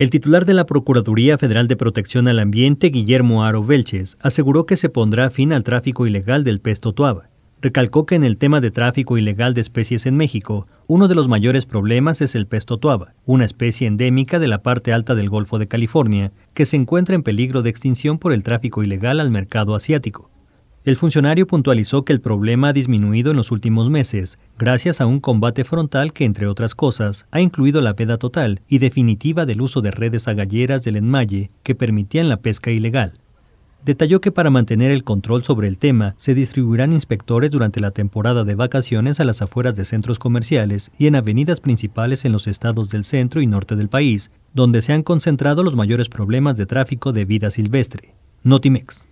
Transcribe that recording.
El titular de la Procuraduría Federal de Protección al Ambiente, Guillermo Aro Velches, aseguró que se pondrá fin al tráfico ilegal del pez totuaba. Recalcó que en el tema de tráfico ilegal de especies en México, uno de los mayores problemas es el pez totuaba, una especie endémica de la parte alta del Golfo de California, que se encuentra en peligro de extinción por el tráfico ilegal al mercado asiático. El funcionario puntualizó que el problema ha disminuido en los últimos meses, gracias a un combate frontal que, entre otras cosas, ha incluido la veda total y definitiva del uso de redes agalleras del enmalle que permitían la pesca ilegal. Detalló que para mantener el control sobre el tema se distribuirán inspectores durante la temporada de vacaciones a las afueras de centros comerciales y en avenidas principales en los estados del centro y norte del país, donde se han concentrado los mayores problemas de tráfico de vida silvestre. Notimex.